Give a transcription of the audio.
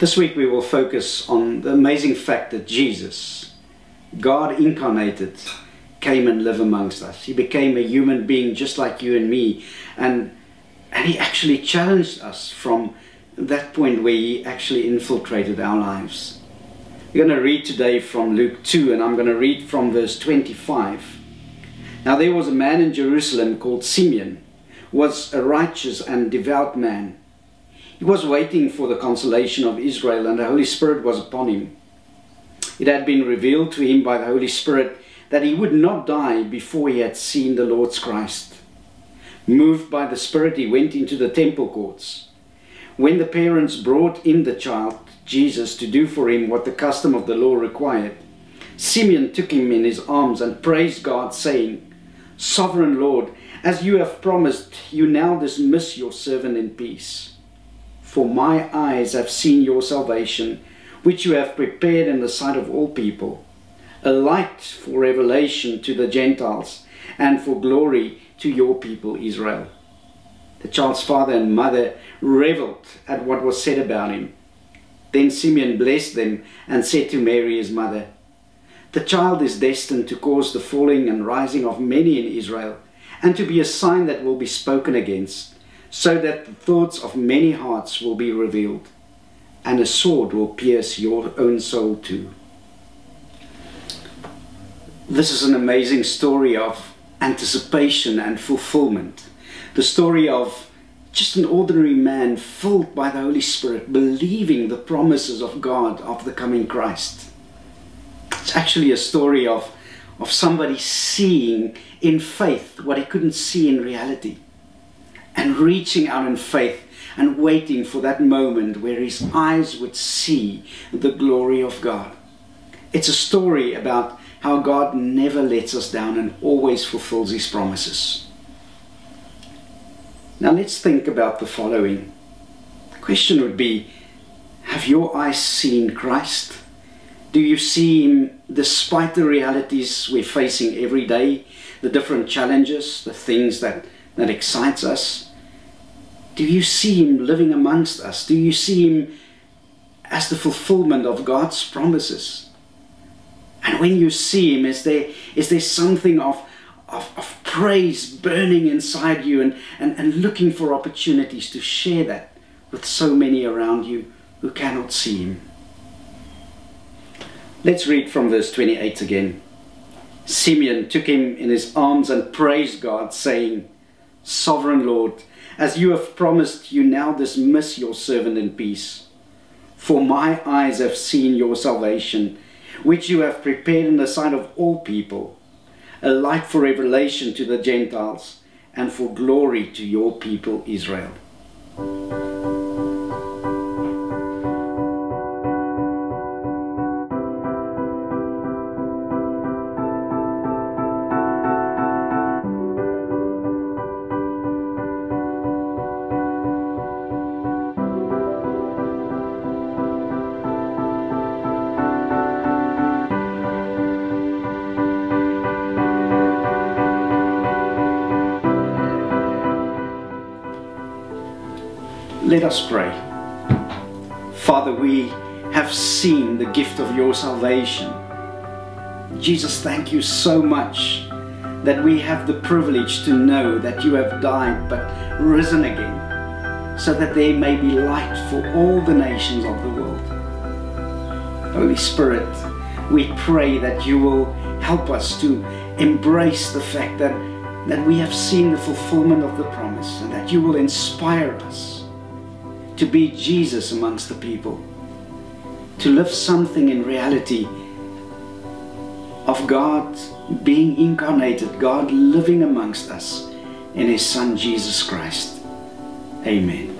This week we will focus on the amazing fact that Jesus, God incarnated, came and lived amongst us. He became a human being just like you and me. And, and he actually challenged us from that point where he actually infiltrated our lives. We're going to read today from Luke 2, and I'm going to read from verse 25. Now there was a man in Jerusalem called Simeon, was a righteous and devout man. He was waiting for the consolation of Israel, and the Holy Spirit was upon him. It had been revealed to him by the Holy Spirit that he would not die before he had seen the Lord's Christ. Moved by the Spirit, he went into the temple courts. When the parents brought in the child, Jesus, to do for him what the custom of the law required, Simeon took him in his arms and praised God, saying, Sovereign Lord, as you have promised, you now dismiss your servant in peace. For my eyes have seen your salvation, which you have prepared in the sight of all people, a light for revelation to the Gentiles and for glory to your people Israel. The child's father and mother reveled at what was said about him. Then Simeon blessed them and said to Mary his mother, The child is destined to cause the falling and rising of many in Israel, and to be a sign that will be spoken against, so that the thoughts of many hearts will be revealed, and a sword will pierce your own soul too. This is an amazing story of anticipation and fulfillment. The story of just an ordinary man filled by the Holy Spirit, believing the promises of God of the coming Christ. It's actually a story of, of somebody seeing in faith what he couldn't see in reality and reaching out in faith and waiting for that moment where his eyes would see the glory of God. It's a story about how God never lets us down and always fulfills his promises. Now let's think about the following. The question would be, have your eyes seen Christ? Do you see him despite the realities we're facing every day, the different challenges, the things that, that excites us? Do you see him living amongst us? Do you see him as the fulfillment of God's promises? And when you see him, is there, is there something of, of, of praise burning inside you and, and, and looking for opportunities to share that with so many around you who cannot see him? Let's read from verse 28 again. Simeon took him in his arms and praised God, saying, Sovereign Lord, as you have promised, you now dismiss your servant in peace. For my eyes have seen your salvation which you have prepared in the sight of all people, a light for revelation to the Gentiles, and for glory to your people Israel. Let us pray. Father, we have seen the gift of your salvation. Jesus, thank you so much that we have the privilege to know that you have died but risen again, so that there may be light for all the nations of the world. Holy Spirit, we pray that you will help us to embrace the fact that, that we have seen the fulfillment of the promise and that you will inspire us to be Jesus amongst the people, to live something in reality of God being incarnated, God living amongst us in His Son Jesus Christ. Amen.